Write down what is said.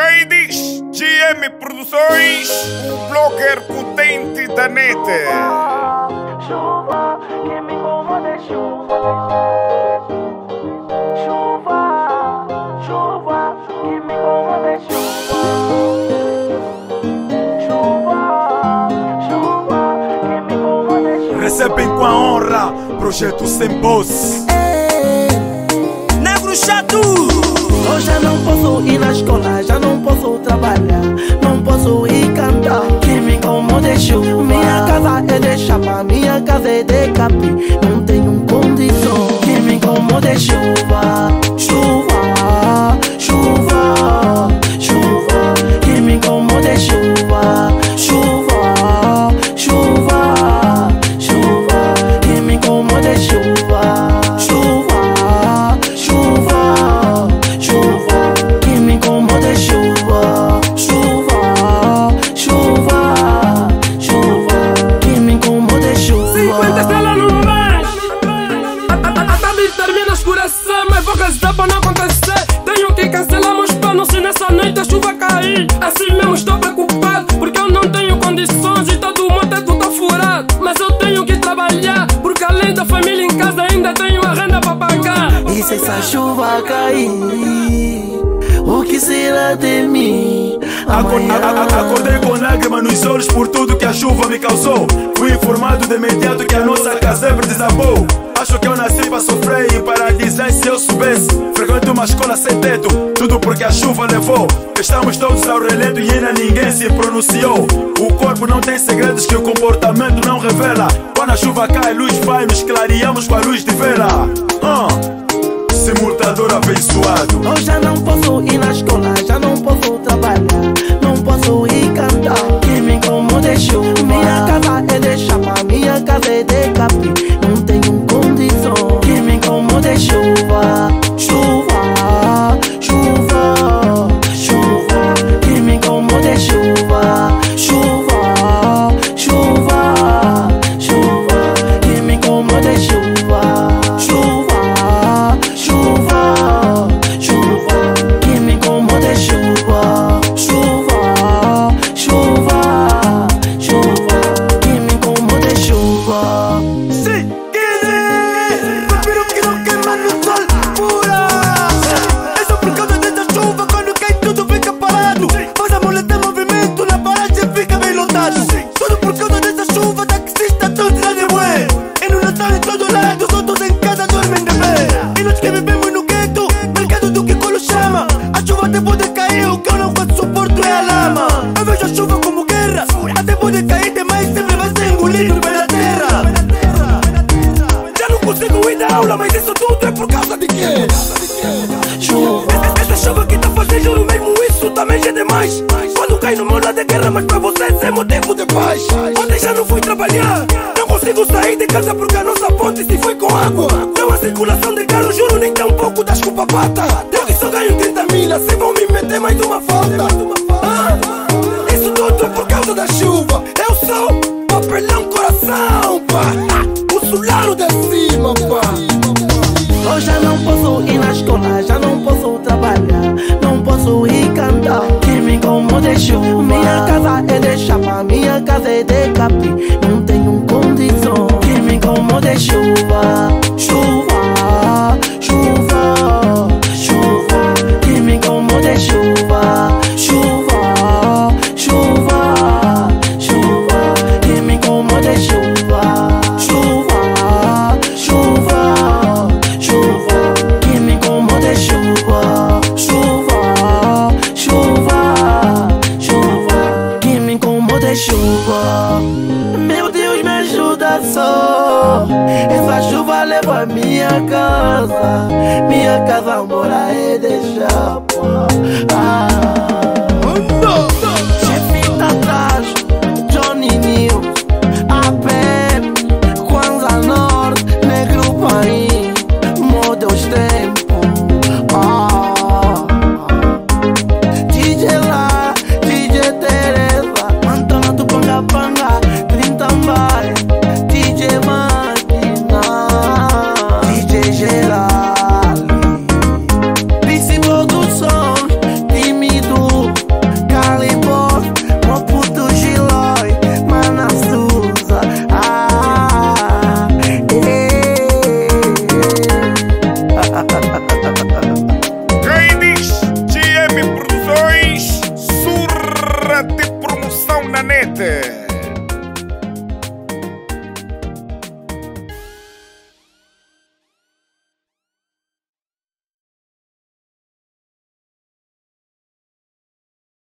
M Produções, o blogger potente da net. Chuva, que me incomoda é chuva. Chuva, chuva, que me incomoda é chuva. Chuva, chuva, que me incomoda é chuva. Recebem com a honra, projeto sem boss. Negro chato! Hoje já não posso ir na escola, já posso trabalhar, A chuva cair Assim mesmo estou preocupado Porque eu não tenho condições E todo mundo é tudo furado. Mas eu tenho que trabalhar Porque além da família em casa Ainda tenho a renda pra pagar. E se essa chuva cair, o que será de mim? Acordei com lágrimas nos olhos por tudo que a chuva me causou. Fui informado de imediato que a nossa casebre desabou. Acho que eu nasci para sofrer e para dizer se eu soubesse. Frequento uma escola sem teto, tudo porque a chuva levou. Estamos todos ao relento e ainda ninguém se pronunciou. O corpo não tem segredos que o comportamento não revela. Quando a chuva cai, luz vai, nos clareamos com a luz de vela. Ah, simultador abençoado. Hoje já não posso ir na escola, também já é demais. Quando cai no meu lado é guerra, mas pra vocês é motivo de paz. Ontem já não fui trabalhar, não consigo sair de casa porque a nossa ponte se foi com água. Não há circulação de carro, juro, nem tão pouco das culpa pata. Eu que só ganho 30 mil, assim vão me meter mais uma falta. Ah, isso tudo é por causa da chuva. Eu sou papelão coração, pá. O sulano de cima, pá. Hoje já não posso ir na escola, já não posso trabalhar, não posso ir é só. Essa chuva leva a minha casa. Minha casa mora é de chapa. Ah.